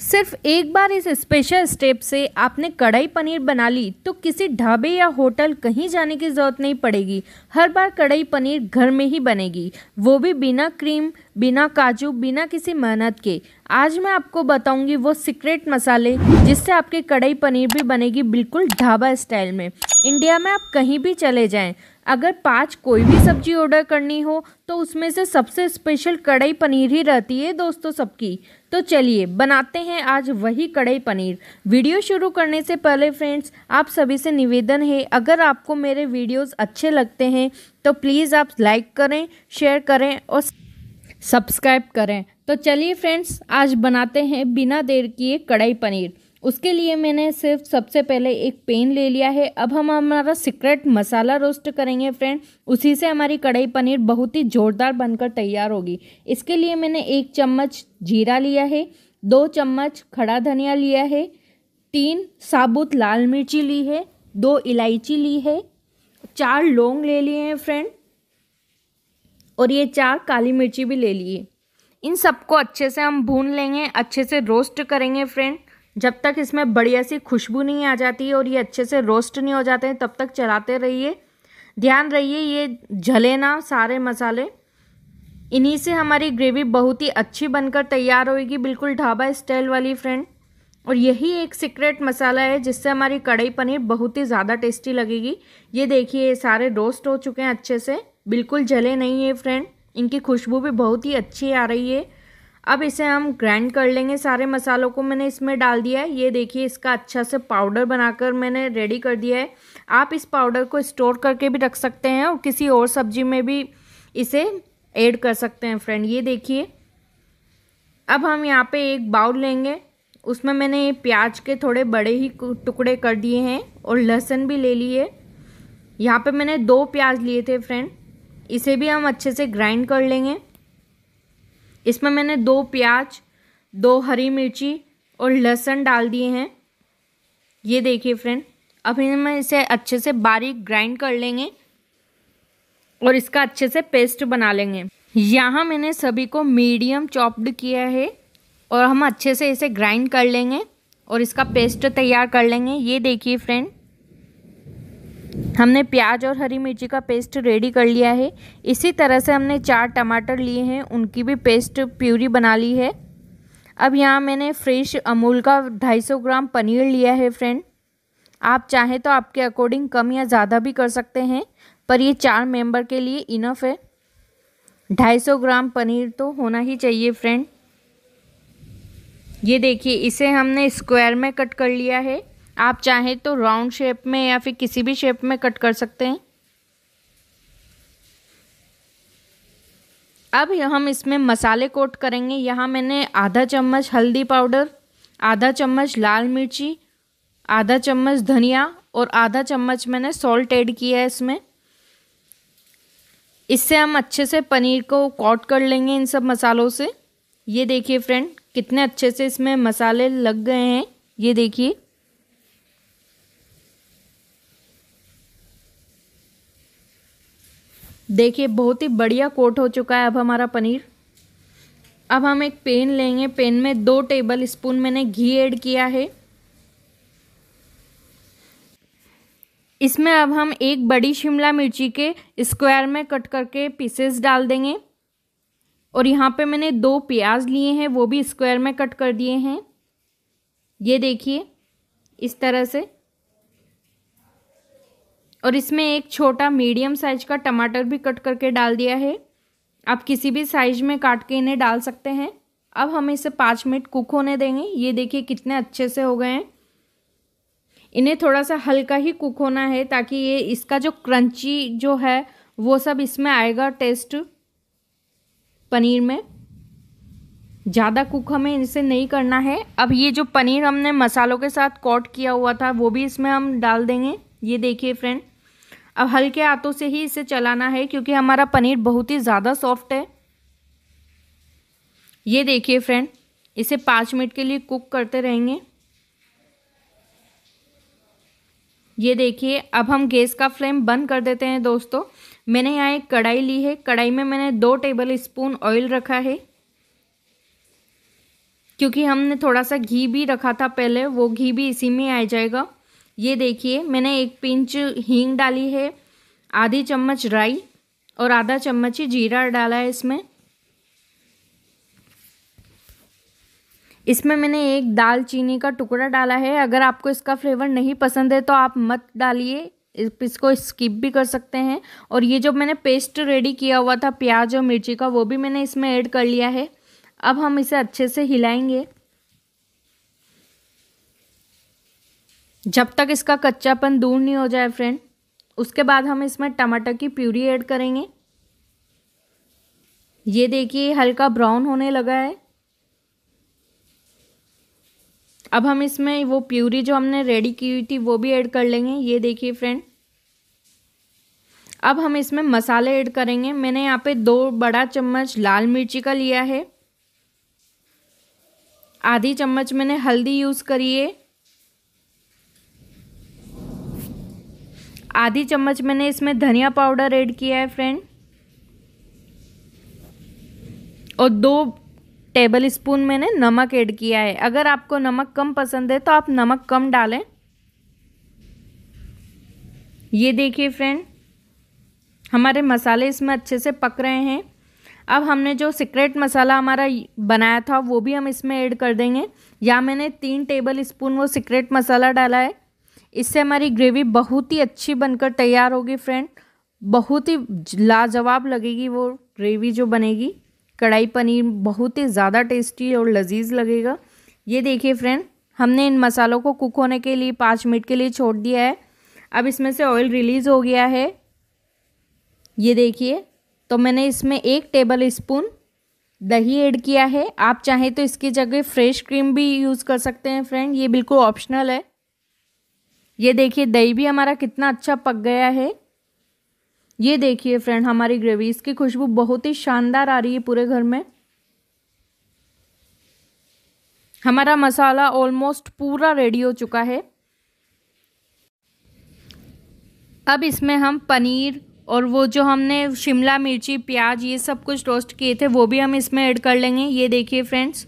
सिर्फ़ एक बार इस स्पेशल स्टेप से आपने कढ़ाई पनीर बना ली तो किसी ढाबे या होटल कहीं जाने की ज़रूरत नहीं पड़ेगी। हर बार कढ़ाई पनीर घर में ही बनेगी। वो भी बिना क्रीम बिना काजू, बिना किसी मेहनत के। आज मैं आपको बताऊँगी वो सीक्रेट मसाले, जिससे आपके कढ़ाई पनीर भी बनेगी बिल्कुल ढाबा स्टाइल में। इंडिया में आप कहीं भी चले जाएँ, अगर पाँच कोई भी सब्ज़ी ऑर्डर करनी हो तो उसमें से सबसे स्पेशल कढ़ाई पनीर ही रहती है दोस्तों सबकी। तो चलिए, बनाते हैं आज वही कढ़ाई पनीर। वीडियो शुरू करने से पहले फ्रेंड्स आप सभी से निवेदन है, अगर आपको मेरे वीडियोस अच्छे लगते हैं तो प्लीज़ आप लाइक करें शेयर करें और सब्सक्राइब करें। तो चलिए फ्रेंड्स आज बनाते हैं बिना देर किए कढ़ाई पनीर। उसके लिए मैंने सिर्फ़ सबसे पहले एक पेन ले लिया है। अब हम हमारा सीक्रेट मसाला रोस्ट करेंगे फ्रेंड उसी से हमारी कढ़ाई पनीर बहुत ही ज़ोरदार बनकर तैयार होगी। इसके लिए मैंने एक चम्मच जीरा लिया है, दो चम्मच खड़ा धनिया लिया है, तीन साबुत लाल मिर्ची ली है, दो इलायची ली है, चार लौंग ले लिए हैं फ्रेंड और ये चार काली मिर्ची भी ले लिए। इन सबको अच्छे से हम भून लेंगे, अच्छे से रोस्ट करेंगे फ्रेंड जब तक इसमें बढ़िया सी खुशबू नहीं आ जाती और ये अच्छे से रोस्ट नहीं हो जाते हैं तब तक चलाते रहिए। ध्यान रहिए, ये झले ना सारे मसाले। इन्हीं से हमारी ग्रेवी बहुत ही अच्छी बनकर तैयार होगी बिल्कुल ढाबा स्टाइल वाली फ्रेंड और यही एक सीक्रेट मसाला है, जिससे हमारी कढ़ाई पनीर बहुत ही ज़्यादा टेस्टी लगेगी। ये देखिए, ये सारे रोस्ट हो चुके हैं अच्छे से। बिल्कुल जले नहीं है फ्रेंड इनकी खुशबू भी बहुत ही अच्छी आ रही है। अब इसे हम ग्राइंड कर लेंगे सारे मसालों को मैंने इसमें डाल दिया है। ये देखिए, इसका अच्छा से पाउडर बनाकर मैंने रेडी कर दिया है। आप इस पाउडर को स्टोर करके भी रख सकते हैं और किसी और सब्ज़ी में भी इसे ऐड कर सकते हैं फ्रेंड ये देखिए, अब हम यहाँ पे एक बाउल लेंगे। उसमें मैंने प्याज के थोड़े बड़े ही टुकड़े कर दिए हैं और लहसुन भी ले लिए। यहाँ पे मैंने दो प्याज लिए थे फ्रेंड इसे भी हम अच्छे से ग्राइंड कर लेंगे। इसमें मैंने दो प्याज, दो हरी मिर्ची और लहसुन डाल दिए हैं। ये देखिए फ्रेंड अब हम इसे अच्छे से बारीक ग्राइंड कर लेंगे और इसका अच्छे से पेस्ट बना लेंगे। यहाँ मैंने सभी को मीडियम चॉप्ड किया है और हम अच्छे से इसे ग्राइंड कर लेंगे और इसका पेस्ट तैयार कर लेंगे। ये देखिए फ्रेंड हमने प्याज और हरी मिर्ची का पेस्ट रेडी कर लिया है। इसी तरह से हमने चार टमाटर लिए हैं, उनकी भी पेस्ट प्यूरी बना ली है। अब यहाँ मैंने फ्रेश अमूल का 250 ग्राम पनीर लिया है फ्रेंड आप चाहें तो आपके अकॉर्डिंग कम या ज़्यादा भी कर सकते हैं, पर ये चार मेंबर के लिए इनफ है। 250 ग्राम पनीर तो होना ही चाहिए फ्रेंड ये देखिए, इसे हमने स्क्वायर में कट कर लिया है। आप चाहें तो राउंड शेप में या फिर किसी भी शेप में कट कर सकते हैं। अब हम इसमें मसाले कोट करेंगे। यहाँ मैंने आधा चम्मच हल्दी पाउडर, आधा चम्मच लाल मिर्ची, आधा चम्मच धनिया और आधा चम्मच मैंने सॉल्ट ऐड किया है इसमें। इससे हम अच्छे से पनीर को कोट कर लेंगे इन सब मसालों से। ये देखिए फ्रेंड कितने अच्छे से इसमें मसाले लग गए हैं। ये देखिए। देखिए, बहुत ही बढ़िया कोट हो चुका है अब हमारा पनीर। अब हम एक पेन लेंगे। पेन में दो टेबल स्पून मैंने घी ऐड किया है। इसमें अब हम एक बड़ी शिमला मिर्ची के स्क्वायर में कट करके पीसेस डाल देंगे। और यहाँ पे मैंने दो प्याज लिए हैं, वो भी स्क्वायर में कट कर दिए हैं। ये देखिए, इस तरह से। और इसमें एक छोटा मीडियम साइज़ का टमाटर भी कट करके डाल दिया है। आप किसी भी साइज़ में काट के इन्हें डाल सकते हैं। अब हम इसे पाँच मिनट कुक होने देंगे। ये देखिए कितने अच्छे से हो गए हैं। इन्हें थोड़ा सा हल्का ही कुक होना है ताकि ये इसका जो क्रंची जो है, वो सब इसमें आएगा टेस्ट पनीर में। ज़्यादा कुक हमें इनसे नहीं करना है। अब ये जो पनीर हमने मसालों के साथ कॉट किया हुआ था, वो भी इसमें हम डाल देंगे। ये देखिए फ्रेंड अब हल्के हाथों से ही इसे चलाना है क्योंकि हमारा पनीर बहुत ही ज़्यादा सॉफ्ट है। ये देखिए फ्रेंड इसे पाँच मिनट के लिए कुक करते रहेंगे। ये देखिए, अब हम गैस का फ्लेम बंद कर देते हैं दोस्तों। मैंने यहाँ एक कढ़ाई ली है। कढ़ाई में मैंने दो टेबल स्पून ऑयल रखा है। क्योंकि हमने थोड़ा सा घी भी रखा था पहले, वो घी भी इसी में आ जाएगा। ये देखिए, मैंने एक पिंच हींग डाली है, आधी चम्मच राई और आधा चम्मच ही जीरा डाला है इसमें। इसमें मैंने एक दालचीनी का टुकड़ा डाला है। अगर आपको इसका फ्लेवर नहीं पसंद है तो आप मत डालिए। इसको स्किप भी कर सकते हैं। और ये जो मैंने पेस्ट रेडी किया हुआ था, प्याज और मिर्ची का, वो भी मैंने इसमें ऐड कर लिया है। अब हम इसे अच्छे से हिलाएँगे। जब तक इसका कच्चापन दूर नहीं हो जाए फ्रेंड उसके बाद हम इसमें टमाटर की प्यूरी ऐड करेंगे। ये देखिए हल्का ब्राउन होने लगा है। अब हम इसमें वो प्यूरी जो हमने रेडी की हुई थी, वो भी ऐड कर लेंगे। ये देखिए फ्रेंड अब हम इसमें मसाले ऐड करेंगे। मैंने यहाँ पे दो बड़ा चम्मच लाल मिर्ची का लिया है। आधी चम्मच मैंने हल्दी यूज़ करी है। आधी चम्मच मैंने इसमें धनिया पाउडर ऐड किया है फ्रेंड और दो टेबल स्पून मैंने नमक ऐड किया है। अगर आपको नमक कम पसंद है तो आप नमक कम डालें। ये देखिए फ्रेंड हमारे मसाले इसमें अच्छे से पक रहे हैं। अब हमने जो सीक्रेट मसाला हमारा बनाया था, वो भी हम इसमें ऐड कर देंगे। या मैंने तीन टेबल स्पून वो सीक्रेट मसाला डाला है। इससे हमारी ग्रेवी बहुत ही अच्छी बनकर तैयार होगी फ्रेंड। बहुत ही लाजवाब लगेगी वो ग्रेवी जो बनेगी। कढ़ाई पनीर बहुत ही ज़्यादा टेस्टी और लजीज लगेगा। ये देखिए फ्रेंड, हमने इन मसालों को कुक होने के लिए पाँच मिनट के लिए छोड़ दिया है। अब इसमें से ऑयल रिलीज़ हो गया है। ये देखिए तो मैंने इसमें एक टेबल स्पून दही ऐड किया है। आप चाहें तो इसकी जगह फ्रेश क्रीम भी यूज़ कर सकते हैं फ्रेंड, ये बिल्कुल ऑप्शनल है। ये देखिए, दही भी हमारा कितना अच्छा पक गया है। ये देखिए फ्रेंड हमारी ग्रेवी इसकी खुशबू बहुत ही शानदार आ रही है पूरे घर में। हमारा मसाला ऑलमोस्ट पूरा रेडी हो चुका है। अब इसमें हम पनीर और वो जो हमने शिमला मिर्ची, प्याज, ये सब कुछ रोस्ट किए थे, वो भी हम इसमें ऐड कर लेंगे। ये देखिए फ्रेंड्स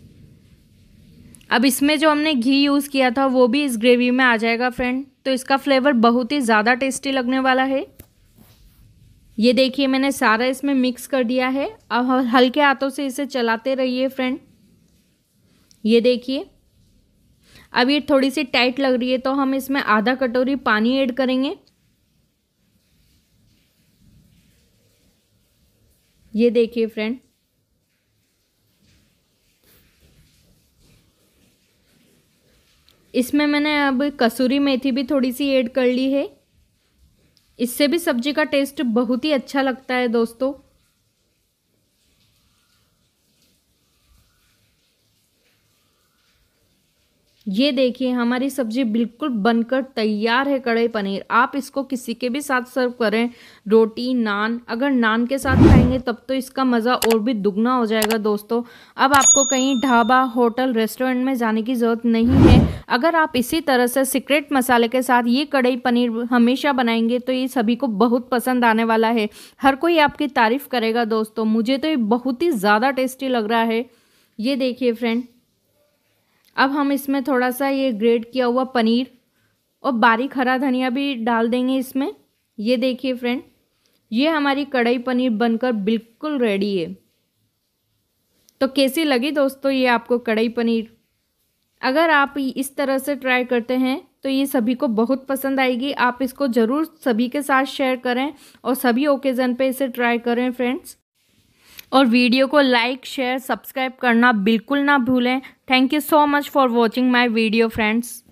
अब इसमें जो हमने घी यूज़ किया था, वो भी इस ग्रेवी में आ जाएगा फ्रेंड तो इसका फ्लेवर बहुत ही ज़्यादा टेस्टी लगने वाला है. ये देखिए, मैंने सारा इसमें मिक्स कर दिया है. अब हल्के हाथों से इसे चलाते रहिए फ्रेंड ये देखिए. अब ये थोड़ी सी टाइट लग रही है तो हम इसमें आधा कटोरी पानी ऐड करेंगे. ये देखिए फ्रेंड इसमें मैंने अब कसूरी मेथी भी थोड़ी सी ऐड कर ली है। इससे भी सब्ज़ी का टेस्ट बहुत ही अच्छा लगता है दोस्तों। ये देखिए, हमारी सब्ज़ी बिल्कुल बनकर तैयार है कढ़ाई पनीर। आप इसको किसी के भी साथ सर्व करें, रोटी, नान, अगर नान के साथ खाएँगे तब तो इसका मज़ा और भी दुगना हो जाएगा दोस्तों। अब आपको कहीं ढाबा, होटल रेस्टोरेंट में जाने की ज़रूरत नहीं है। अगर आप इसी तरह से सीक्रेट मसाले के साथ ये कढ़ाई पनीर हमेशा बनाएँगे तो ये सभी को बहुत पसंद आने वाला है। हर कोई आपकी तारीफ़ करेगा दोस्तों। मुझे तो ये बहुत ही ज़्यादा टेस्टी लग रहा है। ये देखिए फ्रेंड अब हम इसमें थोड़ा सा ये ग्रेड किया हुआ पनीर और बारीक हरा धनिया भी डाल देंगे इसमें। ये देखिए फ्रेंड ये हमारी कढ़ाई पनीर बनकर बिल्कुल रेडी है। तो कैसी लगी दोस्तों ये आपको कढ़ाई पनीर? अगर आप इस तरह से ट्राई करते हैं तो ये सभी को बहुत पसंद आएगी। आप इसको ज़रूर सभी के साथ शेयर करें और सभी ओकेज़न पे इसे ट्राई करें, फ्रेंड्स। और वीडियो को लाइक, शेयर, सब्सक्राइब करना बिल्कुल ना भूलें। Thank you so much for watching my video, friends.